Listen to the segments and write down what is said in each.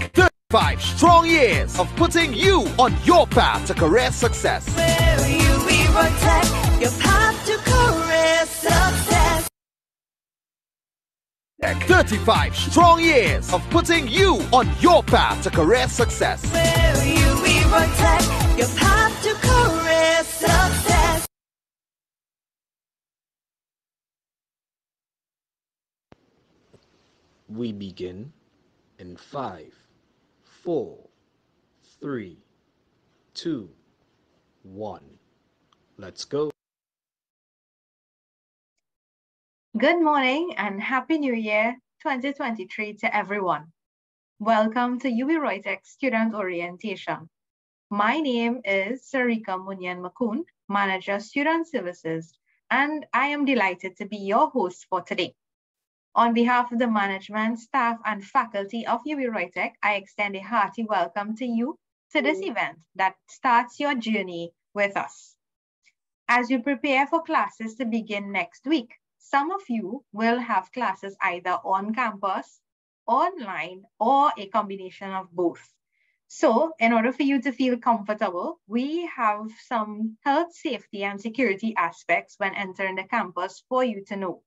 Tech. 35 strong years of putting you on your path to career success. Where you Tech, your path to career success. 35 strong years of putting you on your path to career success. Where you Tech, your path to career success. We begin in five, four, three, two, one. Let's go. Good morning and Happy New Year 2023 to everyone. Welcome to UWI ROYTEC Student Orientation. My name is Sarika Munyan Makun, Manager Student Services, and I am delighted to be your host for today. On behalf of the management, staff, and faculty of UWI I extend a hearty welcome to you to this event that starts your journey with us. As you prepare for classes to begin next week, some of you will have classes either on campus, online, or a combination of both. So in order for you to feel comfortable, we have some health, safety, and security aspects when entering the campus for you to know.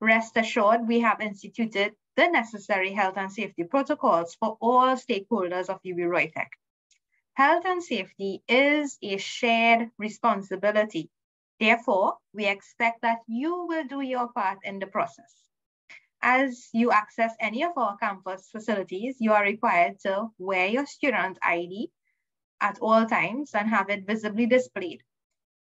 Rest assured, we have instituted the necessary health and safety protocols for all stakeholders of UWI ROYTEC. Health and safety is a shared responsibility. Therefore, we expect that you will do your part in the process. As you access any of our campus facilities, you are required to wear your student ID at all times and have it visibly displayed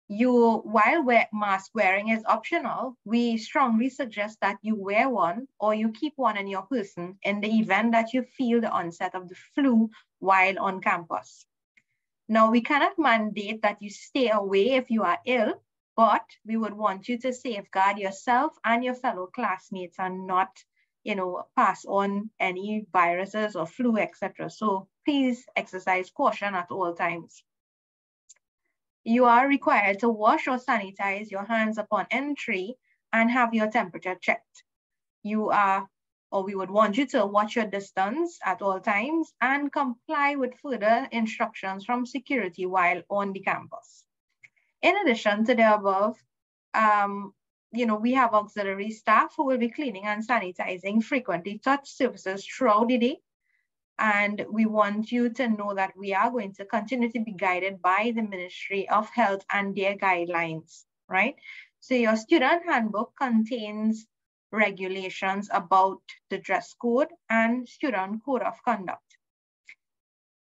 you while wear, mask wearing is optional, we strongly suggest that you wear one or you keep one in your person in the event that you feel the onset of the flu while on campus. Now, we cannot mandate that you stay away if you are ill, but we would want you to safeguard yourself and your fellow classmates and not, you know, pass on any viruses or flu, etc. So please exercise caution at all times you are required to wash or sanitize your hands upon entry and have your temperature checked. You are, or we would want you to watch your distance at all times and comply with further instructions from security while on the campus. In addition to the above, um, you know, we have auxiliary staff who will be cleaning and sanitizing frequently touch surfaces throughout the day and we want you to know that we are going to continue to be guided by the Ministry of Health and their guidelines, right? So your student handbook contains regulations about the dress code and student code of conduct.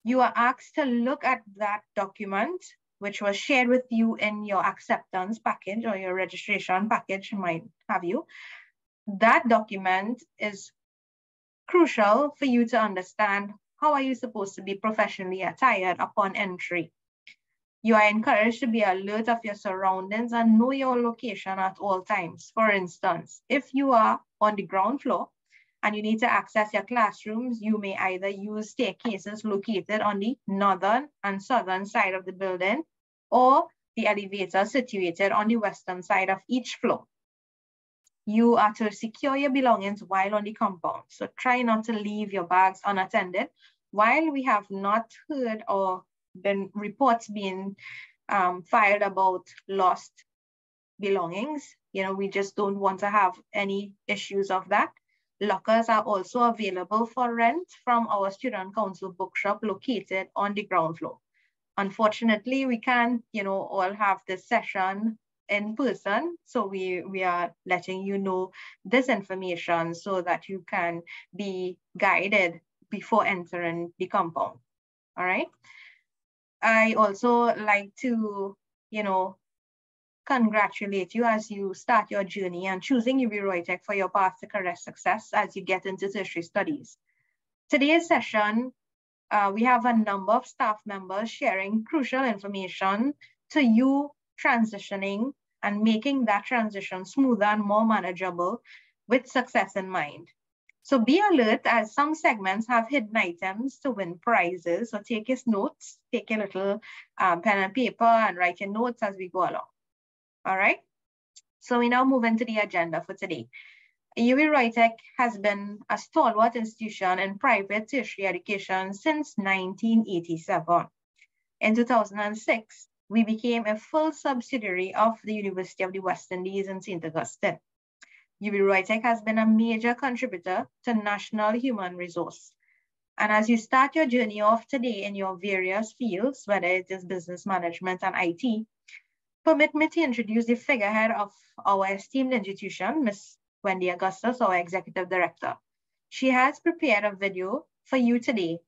You are asked to look at that document, which was shared with you in your acceptance package or your registration package, might have you. That document is crucial for you to understand how are you supposed to be professionally attired upon entry. You are encouraged to be alert of your surroundings and know your location at all times. For instance, if you are on the ground floor and you need to access your classrooms, you may either use staircases located on the northern and southern side of the building or the elevator situated on the western side of each floor you are to secure your belongings while on the compound. So try not to leave your bags unattended. While we have not heard or been reports being um, filed about lost belongings, you know, we just don't want to have any issues of that. Lockers are also available for rent from our student council bookshop located on the ground floor. Unfortunately, we can't, you know, all have this session in person. So we, we are letting you know this information so that you can be guided before entering the compound. All right. I also like to, you know, congratulate you as you start your journey and choosing UWI ROYTEC for your path to career success as you get into tertiary studies. Today's session, uh, we have a number of staff members sharing crucial information to you transitioning and making that transition smoother and more manageable with success in mind. So be alert as some segments have hidden items to win prizes. So take his notes, take a little um, pen and paper and write your notes as we go along. All right. So we now move into the agenda for today. UWI ROYTEC has been a stalwart institution in private tertiary education since 1987. In 2006, we became a full subsidiary of the University of the West Indies in St. Augustine. ROYTEC has been a major contributor to national human resource. And as you start your journey off today in your various fields, whether it is business management and IT, permit me to introduce the figurehead of our esteemed institution, Ms. Wendy Augustus, our Executive Director. She has prepared a video for you today,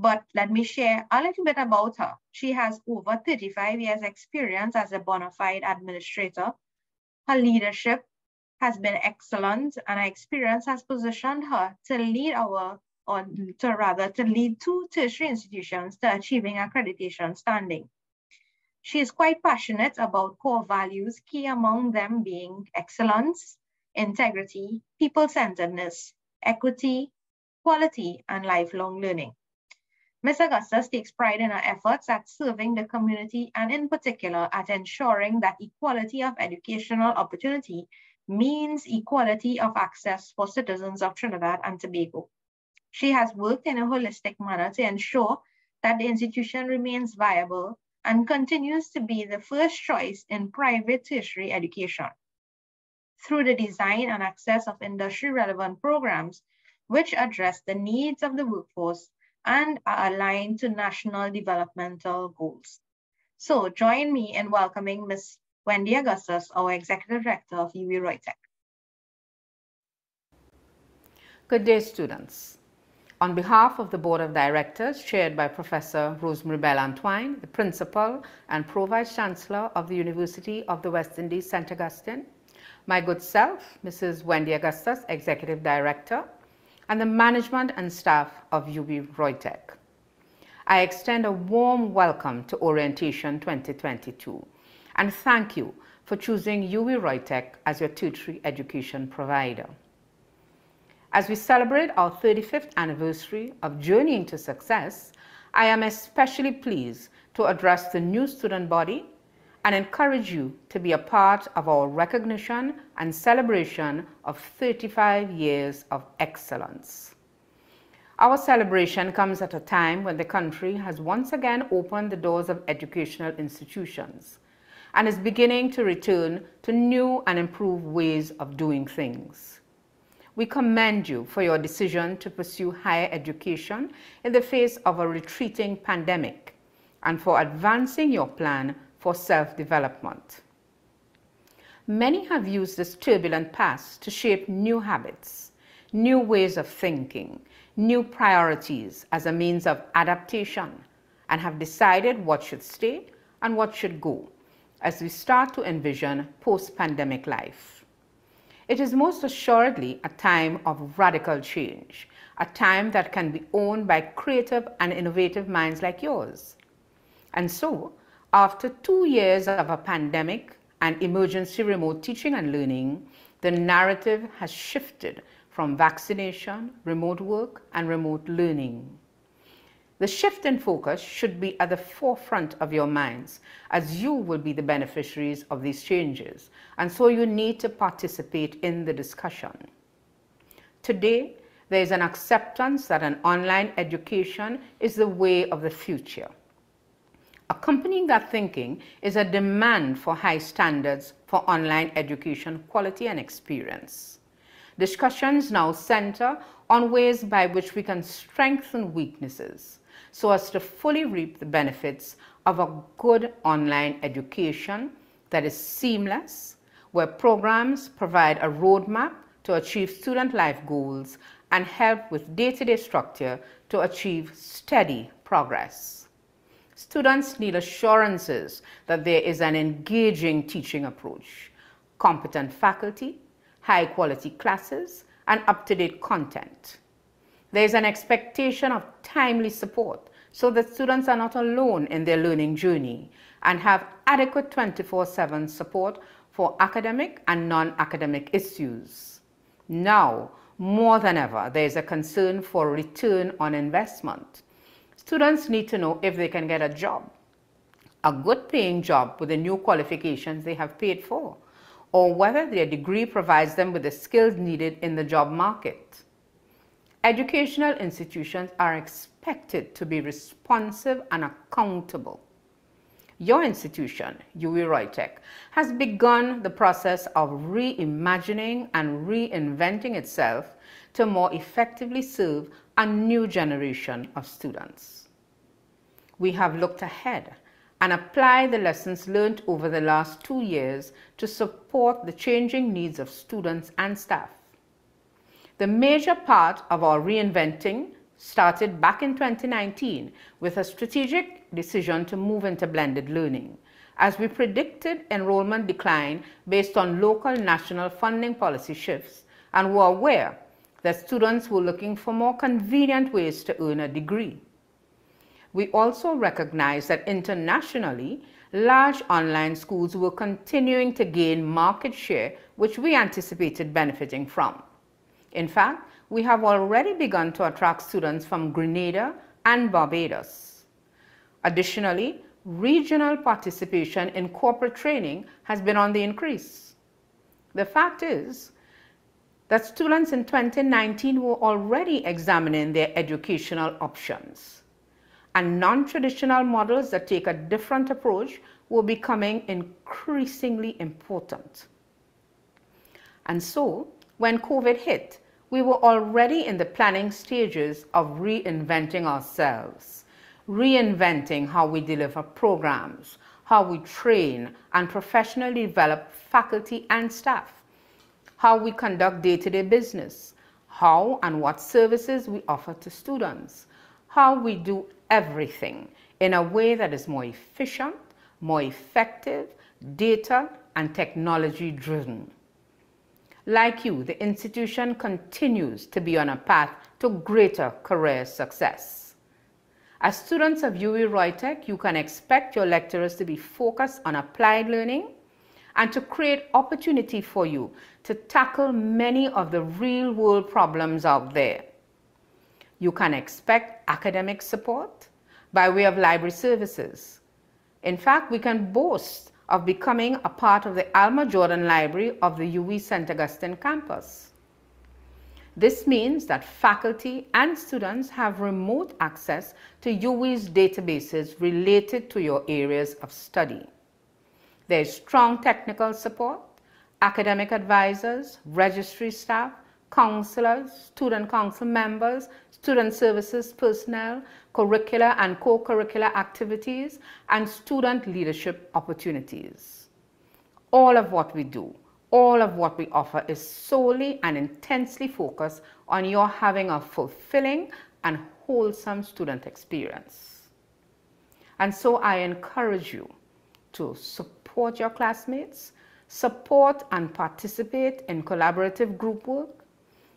but let me share a little bit about her. She has over 35 years experience as a bona fide administrator. Her leadership has been excellent and her experience has positioned her to lead our, or to rather to lead two tertiary institutions to achieving accreditation standing. She is quite passionate about core values, key among them being excellence, integrity, people-centeredness, equity, quality, and lifelong learning. Ms. Augustus takes pride in her efforts at serving the community and in particular at ensuring that equality of educational opportunity means equality of access for citizens of Trinidad and Tobago. She has worked in a holistic manner to ensure that the institution remains viable and continues to be the first choice in private tertiary education through the design and access of industry relevant programs which address the needs of the workforce and are aligned to national developmental goals. So join me in welcoming Ms. Wendy Augustus, our Executive Director of UWI ROYTEC. Good day, students. On behalf of the Board of Directors, chaired by Professor Rose-Marie Belle Antoine, the Principal and Pro-Vice Chancellor of the University of the West Indies, St. Augustine, my good self, Mrs. Wendy Augustus, Executive Director, and the management and staff of UWI ROYTEC. I extend a warm welcome to Orientation 2022 and thank you for choosing UWI ROYTEC as your tertiary education provider. As we celebrate our 35th anniversary of Journeying to Success, I am especially pleased to address the new student body and encourage you to be a part of our recognition and celebration of 35 years of excellence. Our celebration comes at a time when the country has once again opened the doors of educational institutions and is beginning to return to new and improved ways of doing things. We commend you for your decision to pursue higher education in the face of a retreating pandemic and for advancing your plan for self-development. Many have used this turbulent past to shape new habits, new ways of thinking, new priorities as a means of adaptation and have decided what should stay and what should go as we start to envision post-pandemic life. It is most assuredly a time of radical change, a time that can be owned by creative and innovative minds like yours. And so, after two years of a pandemic and emergency remote teaching and learning, the narrative has shifted from vaccination, remote work, and remote learning. The shift in focus should be at the forefront of your minds as you will be the beneficiaries of these changes, and so you need to participate in the discussion. Today, there is an acceptance that an online education is the way of the future. Accompanying that thinking is a demand for high standards for online education quality and experience. Discussions now center on ways by which we can strengthen weaknesses so as to fully reap the benefits of a good online education that is seamless, where programs provide a roadmap to achieve student life goals and help with day-to-day -day structure to achieve steady progress. Students need assurances that there is an engaging teaching approach, competent faculty, high quality classes, and up-to-date content. There is an expectation of timely support so that students are not alone in their learning journey and have adequate 24-7 support for academic and non-academic issues. Now, more than ever, there is a concern for return on investment Students need to know if they can get a job, a good paying job with the new qualifications they have paid for, or whether their degree provides them with the skills needed in the job market. Educational institutions are expected to be responsive and accountable. Your institution, UWI ROYTEC, has begun the process of reimagining and reinventing itself to more effectively serve a new generation of students. We have looked ahead and applied the lessons learned over the last two years to support the changing needs of students and staff. The major part of our reinventing started back in 2019 with a strategic decision to move into blended learning as we predicted enrollment decline based on local national funding policy shifts and were aware that students were looking for more convenient ways to earn a degree. We also recognize that internationally, large online schools were continuing to gain market share, which we anticipated benefiting from. In fact, we have already begun to attract students from Grenada and Barbados. Additionally, regional participation in corporate training has been on the increase. The fact is that students in 2019 were already examining their educational options, and non-traditional models that take a different approach were becoming increasingly important. And so, when COVID hit, we were already in the planning stages of reinventing ourselves, reinventing how we deliver programs, how we train and professionally develop faculty and staff, how we conduct day-to-day -day business, how and what services we offer to students, how we do everything in a way that is more efficient, more effective, data and technology driven. Like you, the institution continues to be on a path to greater career success. As students of UWI ROYTEC, you can expect your lecturers to be focused on applied learning and to create opportunity for you to tackle many of the real world problems out there. You can expect academic support by way of library services. In fact, we can boast of becoming a part of the Alma Jordan Library of the UWI St. Augustine campus. This means that faculty and students have remote access to UWI's databases related to your areas of study. There is strong technical support, academic advisors, registry staff, counselors, student council members, student services personnel, curricular and co-curricular activities, and student leadership opportunities. All of what we do, all of what we offer is solely and intensely focused on your having a fulfilling and wholesome student experience. And so I encourage you to support your classmates, support and participate in collaborative group work,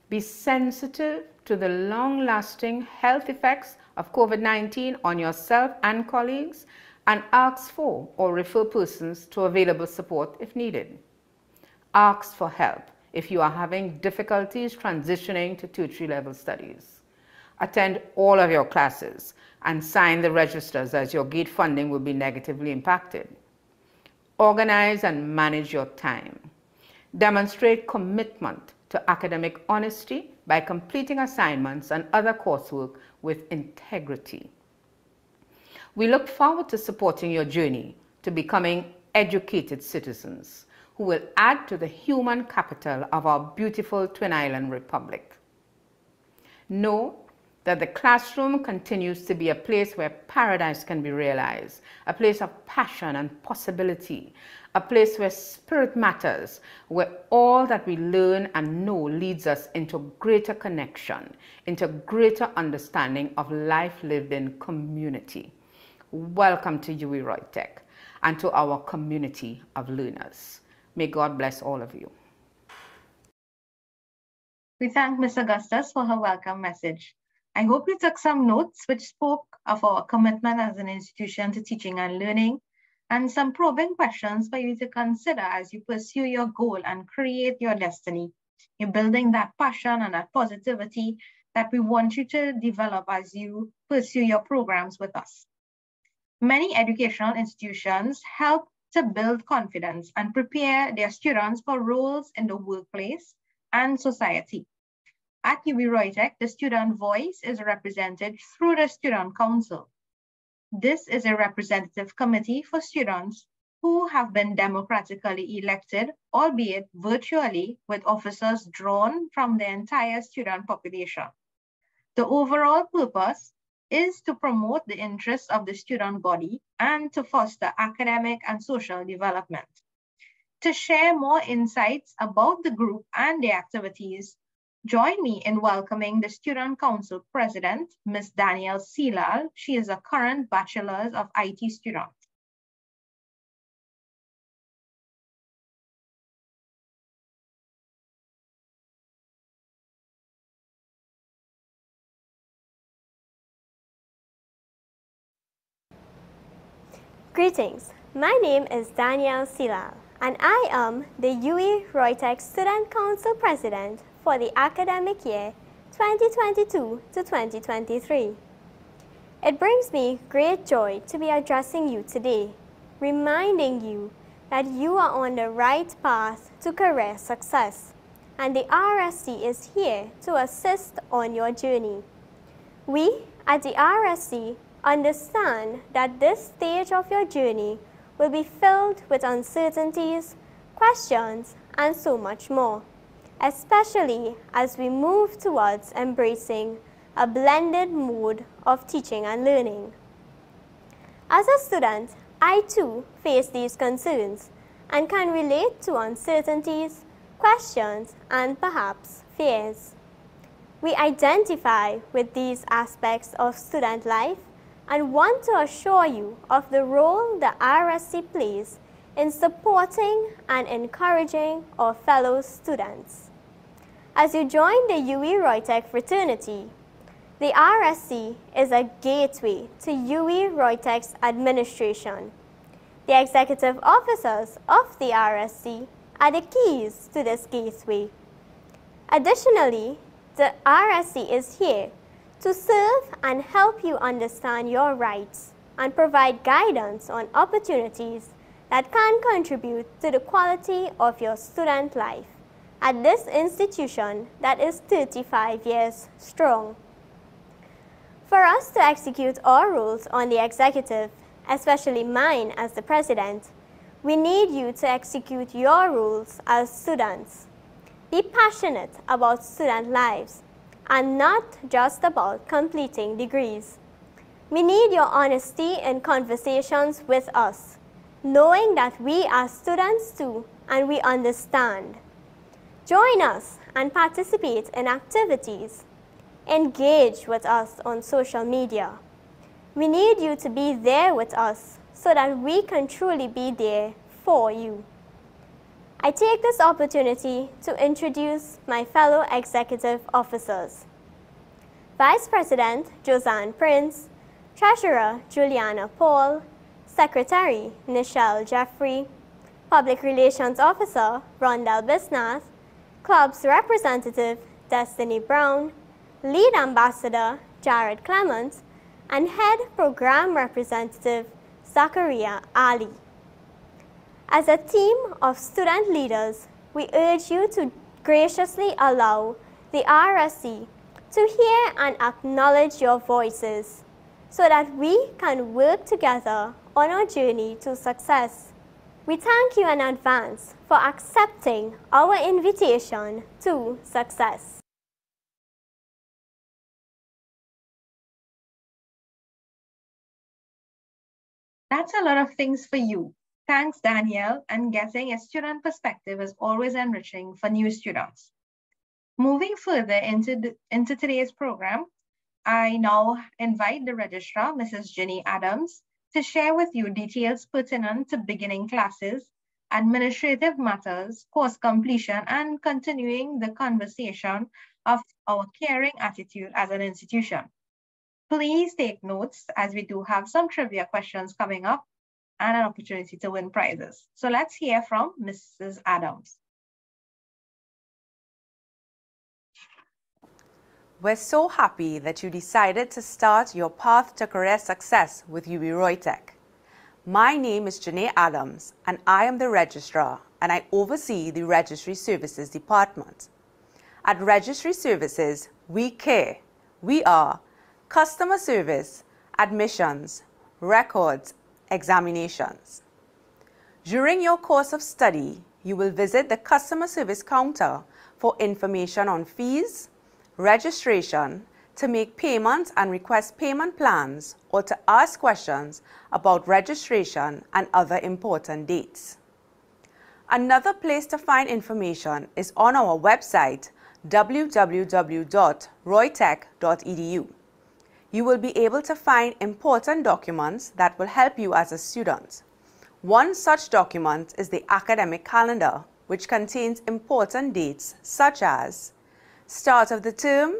be sensitive to the long-lasting health effects of COVID-19 on yourself and colleagues and ask for or refer persons to available support if needed. Ask for help if you are having difficulties transitioning to tertiary level studies. Attend all of your classes and sign the registers as your gate funding will be negatively impacted. Organize and manage your time. Demonstrate commitment to academic honesty by completing assignments and other coursework with integrity. We look forward to supporting your journey to becoming educated citizens who will add to the human capital of our beautiful Twin Island Republic. Know that the classroom continues to be a place where paradise can be realized, a place of passion and possibility, a place where spirit matters, where all that we learn and know leads us into greater connection, into greater understanding of life lived in community. Welcome to UWI ROYTEC and to our community of learners. May God bless all of you. We thank Ms. Augustus for her welcome message. I hope you took some notes which spoke of our commitment as an institution to teaching and learning and some probing questions for you to consider as you pursue your goal and create your destiny. You're building that passion and that positivity that we want you to develop as you pursue your programs with us. Many educational institutions help to build confidence and prepare their students for roles in the workplace and society. At UWI ROYTEC, the student voice is represented through the Student Council. This is a representative committee for students who have been democratically elected, albeit virtually, with officers drawn from the entire student population. The overall purpose is to promote the interests of the student body and to foster academic and social development. To share more insights about the group and the activities, join me in welcoming the Student Council President, Ms. Danielle Silal. She is a current Bachelor's of IT student. Greetings, my name is Danielle Silal and I am the UWI ROYTEC Student Council President for the academic year 2022 to 2023. It brings me great joy to be addressing you today, reminding you that you are on the right path to career success and the RSC is here to assist on your journey. We at the RSC Understand that this stage of your journey will be filled with uncertainties, questions, and so much more, especially as we move towards embracing a blended mode of teaching and learning. As a student, I too face these concerns and can relate to uncertainties, questions, and perhaps fears. We identify with these aspects of student life and want to assure you of the role the RSC plays in supporting and encouraging our fellow students. As you join the UWI ROYTEC fraternity, the RSC is a gateway to UWI ROYTEC's administration. The executive officers of the RSC are the keys to this gateway. Additionally, the RSC is here to serve and help you understand your rights and provide guidance on opportunities that can contribute to the quality of your student life at this institution that is 35 years strong. For us to execute our rules on the executive, especially mine as the president, we need you to execute your rules as students. Be passionate about student lives and not just about completing degrees. We need your honesty in conversations with us, knowing that we are students too and we understand. Join us and participate in activities. Engage with us on social media. We need you to be there with us so that we can truly be there for you. I take this opportunity to introduce my fellow executive officers. Vice President Josanne Prince, Treasurer Juliana Paul, Secretary Nichelle Jeffrey, Public Relations Officer Rondell Bisnath, Club's Representative Destiny Brown, Lead Ambassador Jared Clements, and Head Program Representative Zachariah Ali. As a team of student leaders, we urge you to graciously allow the RSC to hear and acknowledge your voices so that we can work together on our journey to success. We thank you in advance for accepting our invitation to success. That's a lot of things for you. Thanks, Danielle, and getting a student perspective is always enriching for new students. Moving further into, the, into today's program, I now invite the registrar, Mrs. Jenny Adams, to share with you details pertinent to beginning classes, administrative matters, course completion, and continuing the conversation of our caring attitude as an institution. Please take notes as we do have some trivia questions coming up and an opportunity to win prizes. So let's hear from Mrs. Adams. We're so happy that you decided to start your path to career success with UWI ROYTEC. My name is Janae Adams and I am the registrar and I oversee the Registry Services Department. At Registry Services, we care. We are customer service, admissions, records, examinations. During your course of study, you will visit the customer service counter for information on fees, registration, to make payments and request payment plans, or to ask questions about registration and other important dates. Another place to find information is on our website www.roytec.edu. You will be able to find important documents that will help you as a student. One such document is the academic calendar, which contains important dates such as start of the term,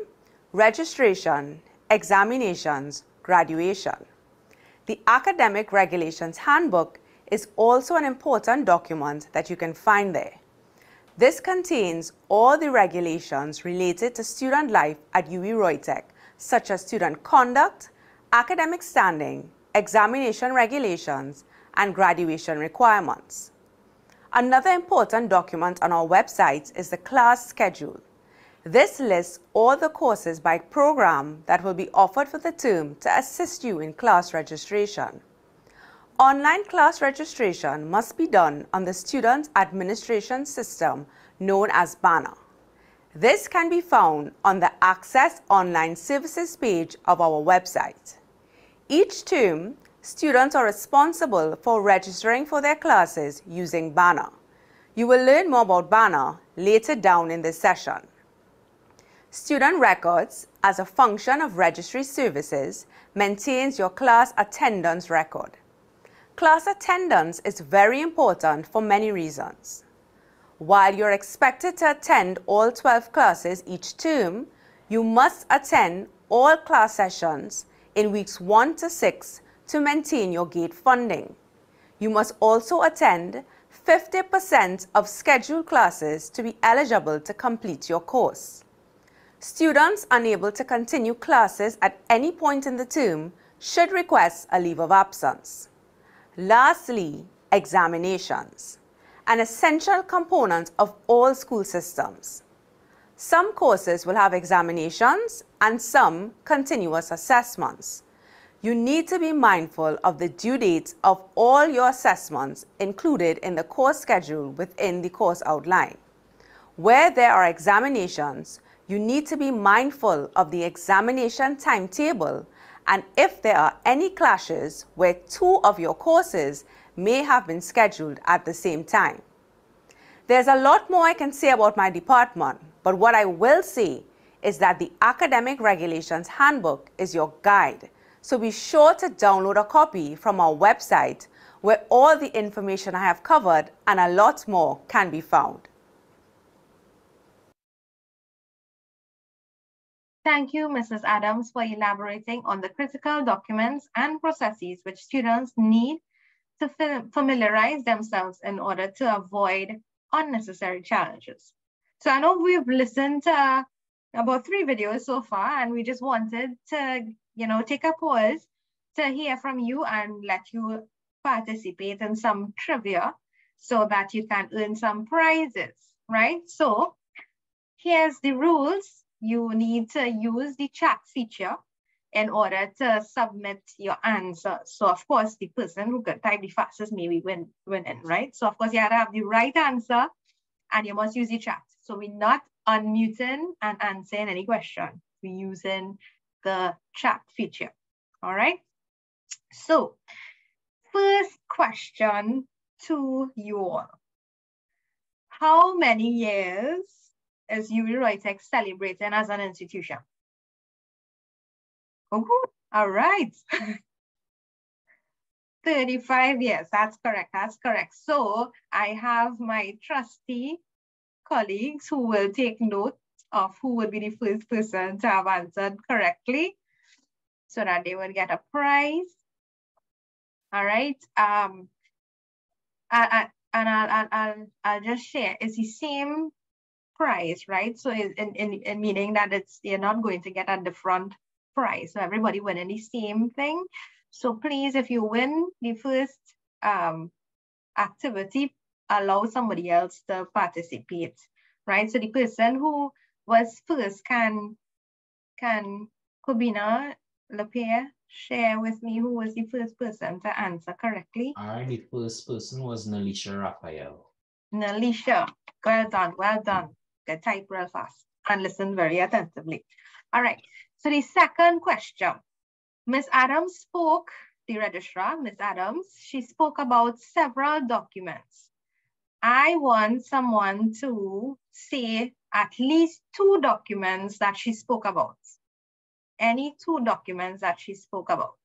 registration, examinations, graduation. The Academic Regulations Handbook is also an important document that you can find there. This contains all the regulations related to student life at UWI ROYTEC, such as student conduct, academic standing, examination regulations, and graduation requirements. Another important document on our website is the class schedule. This lists all the courses by program that will be offered for the term to assist you in class registration. Online class registration must be done on the Student Administration System known as Banner. This can be found on the Access Online Services page of our website. Each term, students are responsible for registering for their classes using Banner. You will learn more about Banner later down in this session. Student records, as a function of registry services, maintains your class attendance record. Class attendance is very important for many reasons. While you're expected to attend all 12 classes each term, you must attend all class sessions in weeks 1 to 6 to maintain your gate funding. You must also attend 50% of scheduled classes to be eligible to complete your course. Students unable to continue classes at any point in the term should request a leave of absence. Lastly, examinations, an essential component of all school systems. Some courses will have examinations and some continuous assessments you need to be mindful of the due dates of all your assessments included in the course schedule within the course outline. Where there are examinations, you need to be mindful of the examination timetable and if there are any clashes where two of your courses may have been scheduled at the same time. There's a lot more I can say about my department, but what I will say is that the Academic Regulations Handbook is your guide so be sure to download a copy from our website where all the information I have covered and a lot more can be found. Thank you, Mrs. Adams, for elaborating on the critical documents and processes which students need to familiarize themselves in order to avoid unnecessary challenges. So I know we've listened to about three videos so far, and we just wanted to you know, take a pause to hear from you and let you participate in some trivia so that you can earn some prizes, right? So here's the rules. You need to use the chat feature in order to submit your answer. So of course, the person who can type the fastest maybe win, winning, right? So of course, you have to have the right answer and you must use the chat. So we're not unmuting and answering any question. We're using the chat feature. All right. So first question to you all. How many years is UWI ROYTEC celebrating as an institution? Oh, all right. 35 years, that's correct, that's correct. So I have my trusty colleagues who will take note of who would be the first person to have answered correctly so that they will get a prize. All right. Um, I, I, and I'll, I'll, I'll, I'll just share, it's the same prize, right? So in, in, in meaning that it's you're not going to get at the front price. So everybody winning the same thing. So please, if you win the first um, activity allow somebody else to participate, right? So the person who was first can, can Kubina Lapierre share with me who was the first person to answer correctly? All right, the first person was Nalisha Raphael. Nalisha, well done, well done. Type real fast and listen very attentively. All right, so the second question. Ms. Adams spoke, the registrar, Ms. Adams, she spoke about several documents. I want someone to say at least two documents that she spoke about. Any two documents that she spoke about.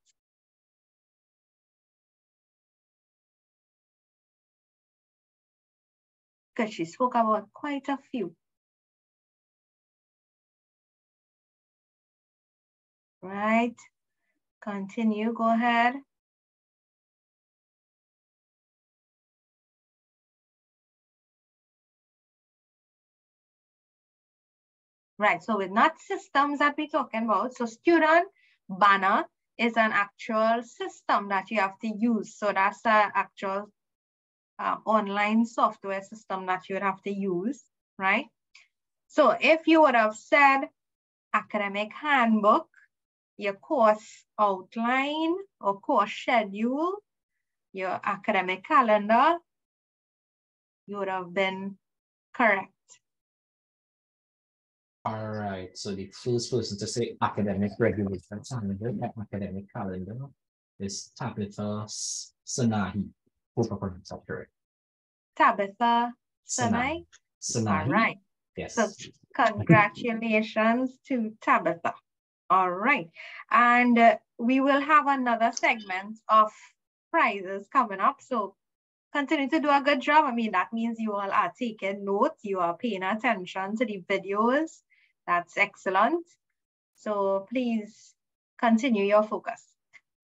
Because she spoke about quite a few. Right, continue, go ahead. Right, so with not systems that we're talking about, so student banner is an actual system that you have to use. So that's an actual uh, online software system that you would have to use, right? So if you would have said academic handbook, your course outline or course schedule, your academic calendar, you would have been correct. All right, so the first person to say academic regulation calendar, academic calendar is Tabitha Sanahi. Hope I pronounced that correct. Tabitha Sanai. Sanahi. All right. Yes. So congratulations to Tabitha. All right. And uh, we will have another segment of prizes coming up. So continue to do a good job. I mean, that means you all are taking notes, you are paying attention to the videos. That's excellent. So please continue your focus.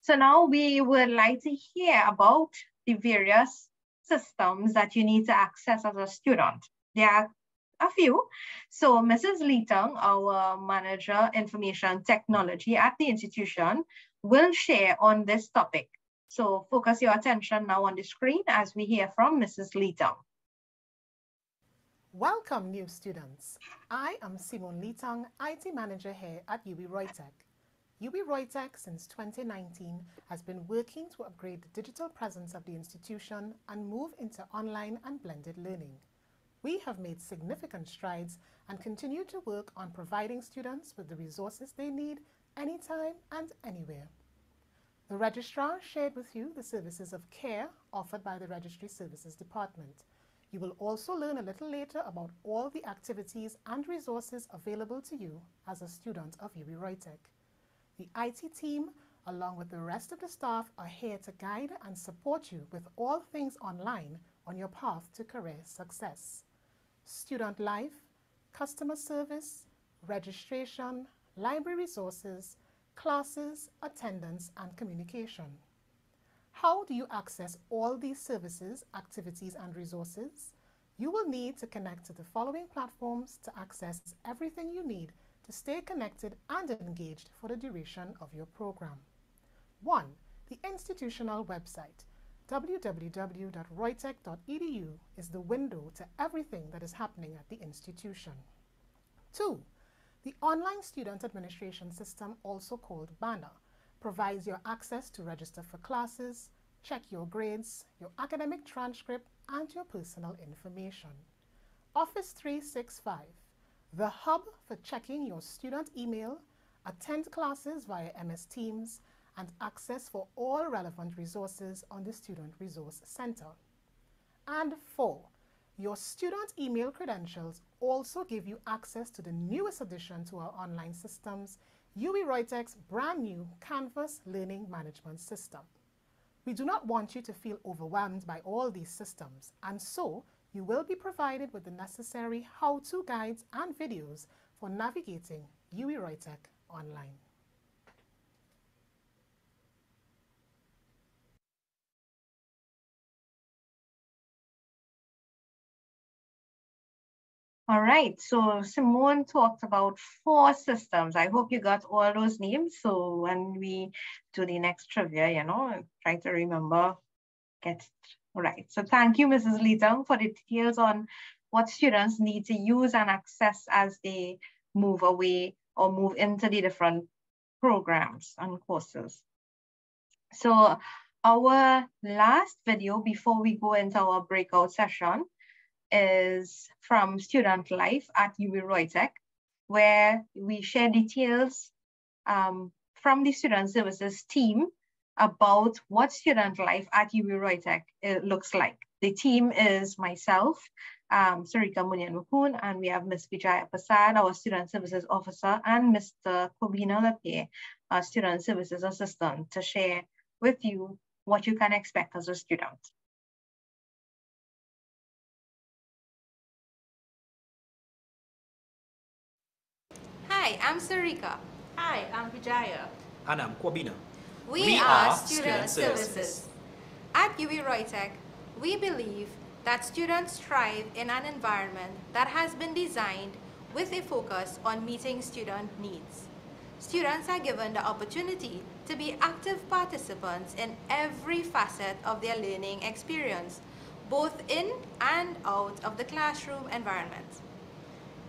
So now we would like to hear about the various systems that you need to access as a student. There are a few. So Mrs. Leetong, our manager information technology at the institution, will share on this topic. So focus your attention now on the screen as we hear from Mrs. Leetong. Welcome, new students. I am Simone Litang, IT Manager here at UWI ROYTEC. UWI ROYTEC since 2019 has been working to upgrade the digital presence of the institution and move into online and blended learning. We have made significant strides and continue to work on providing students with the resources they need anytime and anywhere. The registrar shared with you the services of care offered by the Registry Services Department. You will also learn a little later about all the activities and resources available to you as a student of UWI ROYTEC. The IT team, along with the rest of the staff, are here to guide and support you with all things online on your path to career success. Student life, customer service, registration, library resources, classes, attendance, and communication. How do you access all these services, activities, and resources? You will need to connect to the following platforms to access everything you need to stay connected and engaged for the duration of your program. 1. The institutional website. www.roytec.edu is the window to everything that is happening at the institution. 2. The online student administration system, also called Banner, provides your access to register for classes, check your grades, your academic transcript, and your personal information. Office 365, the hub for checking your student email, attend classes via MS Teams, and access for all relevant resources on the Student Resource Center. And four, your student email credentials also give you access to the newest addition to our online systems, UB brand new Canvas Learning Management System. We do not want you to feel overwhelmed by all these systems, and so you will be provided with the necessary how-to guides and videos for navigating ROYTEC online. All right, so Simone talked about four systems. I hope you got all those names. So when we do the next trivia, you know, try to remember get it right. So thank you, Mrs. Lee Leetong, for the details on what students need to use and access as they move away or move into the different programs and courses. So our last video before we go into our breakout session is from Student Life at ROYTEC, where we share details um, from the Student Services team about what student life at ROYTEC uh, looks like. The team is myself, um, Sarika Munyan and we have Ms. Vijaya Prasad, our Student Services Officer, and Mr. Kobina Lepe, our Student Services Assistant, to share with you what you can expect as a student. Hi, I'm Sarika. Hi, I'm Vijaya. And I'm Kwabina. We, We are, are Student, Student Services. Services. At UWI ROYTEC, we believe that students thrive in an environment that has been designed with a focus on meeting student needs. Students are given the opportunity to be active participants in every facet of their learning experience, both in and out of the classroom environment.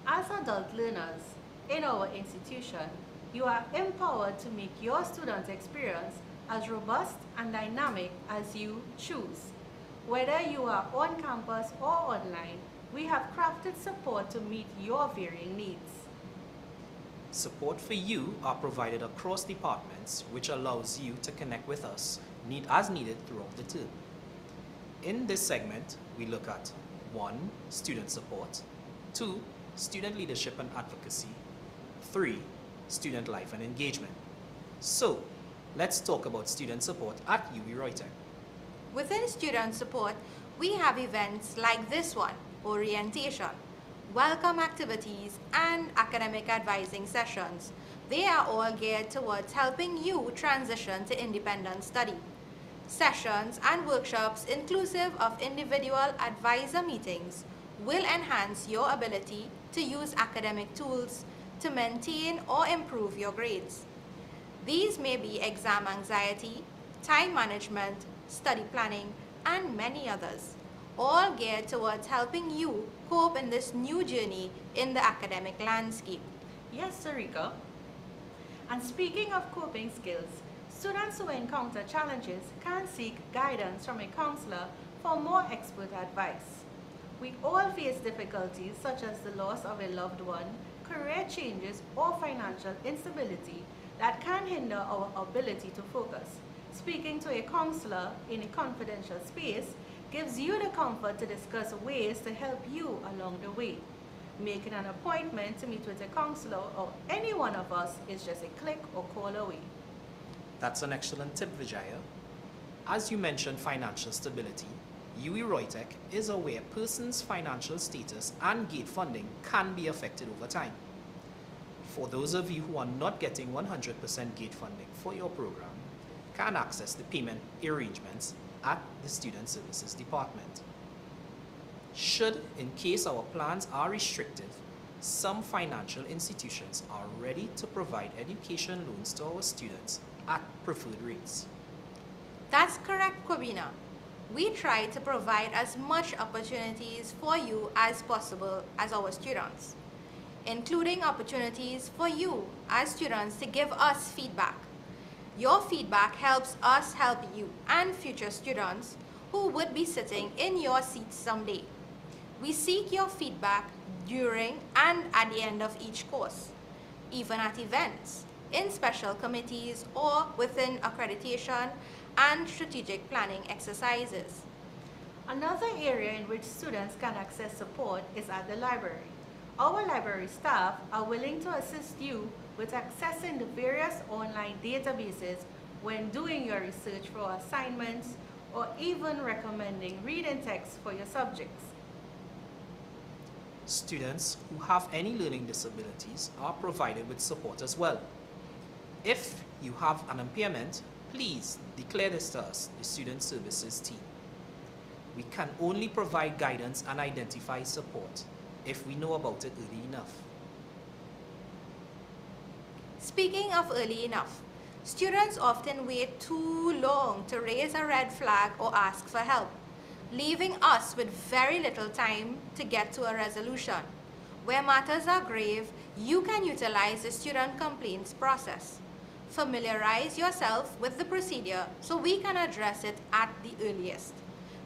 As adult learners in our institution, you are empowered to make your student experience as robust and dynamic as you choose. Whether you are on campus or online, we have crafted support to meet your varying needs. Support for you are provided across departments, which allows you to connect with us need as needed throughout the term. In this segment, we look at 1. Student support 2. Student leadership and advocacy 3. Student life and engagement. So, let's talk about student support at UWI ROYTEC. Within student support, we have events like this one, orientation, welcome activities, and academic advising sessions. They are all geared towards helping you transition to independent study. Sessions and workshops inclusive of individual advisor meetings will enhance your ability to use academic tools to maintain or improve your grades. These may be exam anxiety, time management, study planning, and many others, all geared towards helping you cope in this new journey in the academic landscape. Yes, Sarika. And speaking of coping skills, students who encounter challenges can seek guidance from a counselor for more expert advice. We all face difficulties such as the loss of a loved one, career changes, or financial instability that can hinder our ability to focus. Speaking to a counselor in a confidential space gives you the comfort to discuss ways to help you along the way. Making an appointment to meet with a counselor or any one of us is just a click or call away. That's an excellent tip, Vijaya. As you mentioned financial stability, UWI ROYTEC is aware person's financial status and gate funding can be affected over time. For those of you who are not getting 100% gate funding for your program, can access the payment arrangements at the Student Services Department. Should, in case our plans are restrictive, some financial institutions are ready to provide education loans to our students at preferred rates. That's correct, Kobina. We try to provide as much opportunities for you as possible as our students, including opportunities for you as students to give us feedback. Your feedback helps us help you and future students who would be sitting in your seats someday. We seek your feedback during and at the end of each course, even at events, in special committees, or within accreditation and strategic planning exercises. Another area in which students can access support is at the library. Our library staff are willing to assist you with accessing the various online databases when doing your research for assignments or even recommending reading texts for your subjects. Students who have any learning disabilities are provided with support as well. If you have an impairment, please declare this to us, the Student Services team. We can only provide guidance and identify support if we know about it early enough. Speaking of early enough, students often wait too long to raise a red flag or ask for help, leaving us with very little time to get to a resolution. Where matters are grave, you can utilize the student complaints process. Familiarize yourself with the procedure so we can address it at the earliest.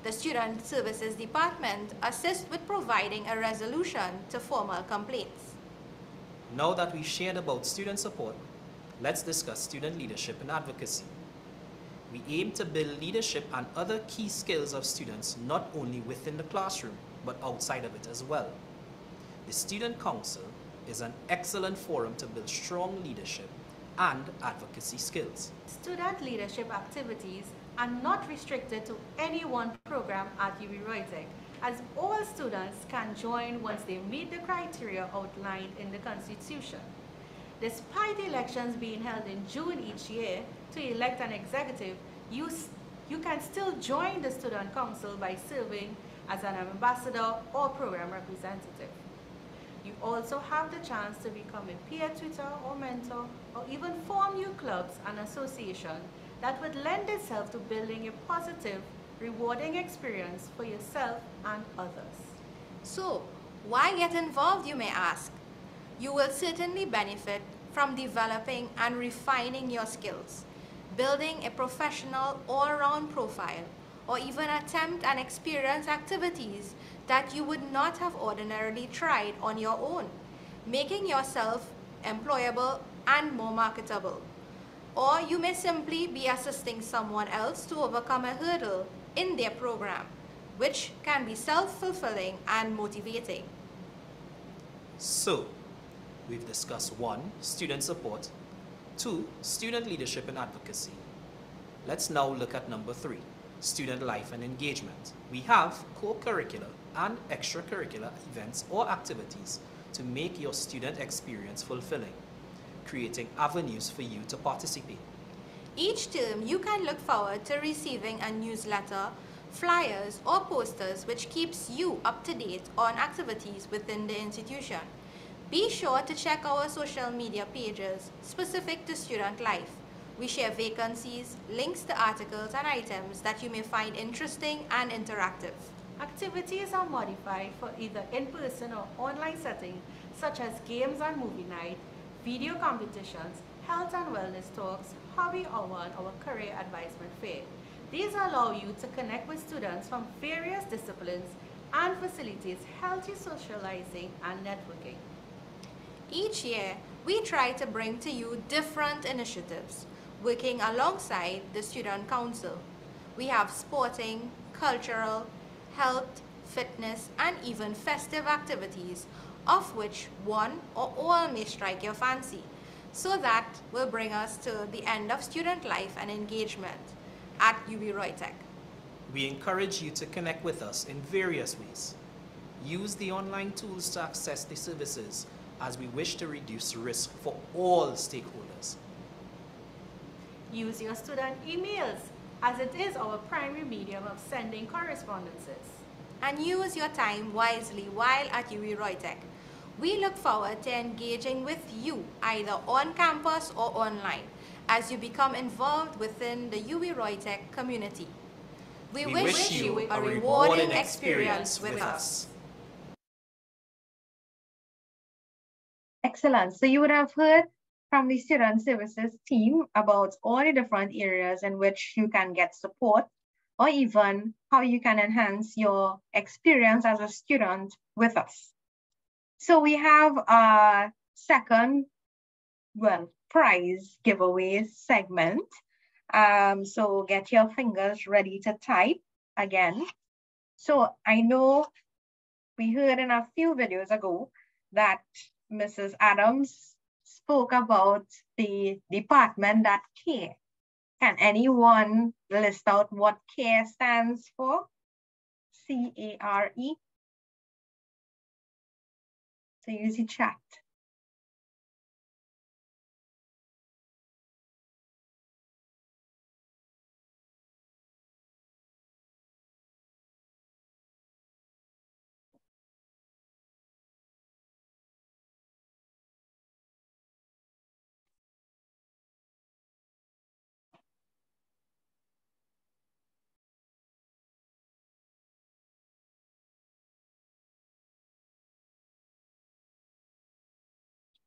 The Student Services Department assists with providing a resolution to formal complaints. Now that we've shared about student support, let's discuss student leadership and advocacy. We aim to build leadership and other key skills of students not only within the classroom, but outside of it as well. The Student Council is an excellent forum to build strong leadership and advocacy skills. Student leadership activities are not restricted to any one program at UWI ROYTEC, as all students can join once they meet the criteria outlined in the Constitution. Despite elections being held in June each year to elect an executive, you, you can still join the Student Council by serving as an ambassador or program representative. You also have the chance to become a peer tutor or mentor or even form new clubs and associations that would lend itself to building a positive, rewarding experience for yourself and others. So, why get involved, you may ask? You will certainly benefit from developing and refining your skills, building a professional all-round profile, or even attempt and experience activities that you would not have ordinarily tried on your own, making yourself employable and more marketable. Or you may simply be assisting someone else to overcome a hurdle in their program, which can be self-fulfilling and motivating. So, we've discussed one, student support, two, student leadership and advocacy. Let's now look at number three, student life and engagement. We have co-curricular and extracurricular events or activities to make your student experience fulfilling, creating avenues for you to participate. Each term, you can look forward to receiving a newsletter, flyers, or posters which keeps you up to date on activities within the institution. Be sure to check our social media pages specific to student life. We share vacancies, links to articles and items that you may find interesting and interactive. Activities are modified for either in-person or online settings such as games and movie night, video competitions, health and wellness talks, hobby hour, and our career advisement fair. These allow you to connect with students from various disciplines and facilitate healthy socializing and networking. Each year, we try to bring to you different initiatives, working alongside the Student Council. We have sporting, cultural, health, fitness, and even festive activities, of which one or all may strike your fancy. So that will bring us to the end of student life and engagement at UWI ROYTEC. We encourage you to connect with us in various ways. Use the online tools to access the services as we wish to reduce risk for all stakeholders. Use your student emails as it is our primary medium of sending correspondences. And use your time wisely while at UWI ROYTEC. We look forward to engaging with you either on campus or online as you become involved within the UWI ROYTEC community. We, We wish, wish you you a a rewarding rewarding experience experience with with us. Excellent. So you would have heard from the student services team about all the different areas in which you can get support or even how you can enhance your experience as a student with us. So we have a second, well, prize giveaway segment. Um, so get your fingers ready to type again. So I know we heard in a few videos ago that Mrs. Adams spoke about the department that care. Can anyone list out what CARE stands for? C-A-R-E. So use the chat.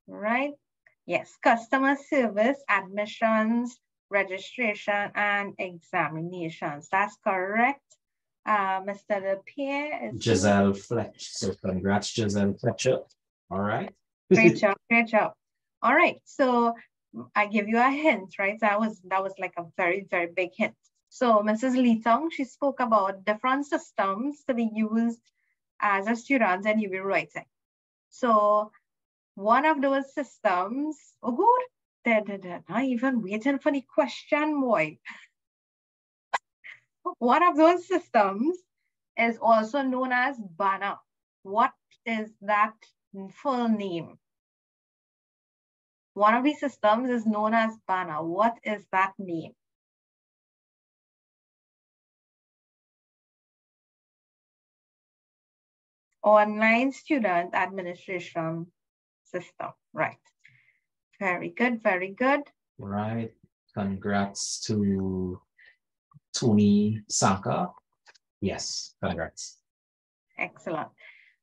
Right? Yes, customer service, admissions, registration, and examinations. That's correct. Uh, Mr. LePierre is Giselle Fletcher. So congrats, Giselle Fletcher. All right. great job, great job. All right, so I give you a hint, right? That was that was like a very, very big hint. So Mrs. Lee Tong, she spoke about different systems to be used as a student and in UWI ROYTEC. So one of those systems, oh good, they're, they're, not even waiting for the question, boy. one of those systems is also known as Banner. What is that full name? One of these systems is known as Banner. What is that name? Online Student Administration System, right. Very good, very good. Right. Congrats to Tony Sanka. Yes, congrats. Excellent.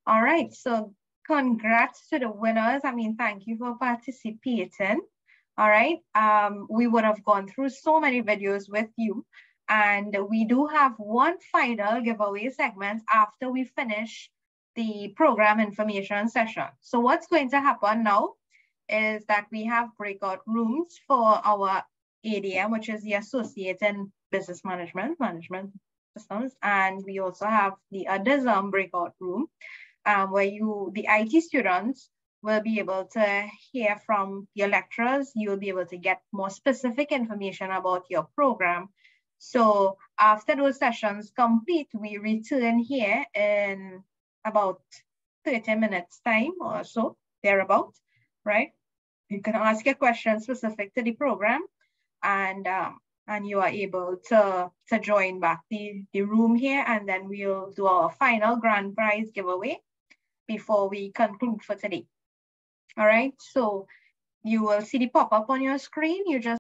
All right, so congrats to the winners. I mean, thank you for participating. All right, um, we would have gone through so many videos with you, and we do have one final giveaway segment after we finish the program information session. So what's going to happen now is that we have breakout rooms for our ADM, which is the Associate in Business Management, Management Systems. And we also have the ADISM breakout room um, where you, the IT students will be able to hear from your lecturers. You'll be able to get more specific information about your program. So after those sessions complete, we return here in about 30 minutes time or so, thereabout, right? You can ask a question specific to the program and um, and you are able to, to join back the, the room here and then we'll do our final grand prize giveaway before we conclude for today. All right, so you will see the pop-up on your screen. You just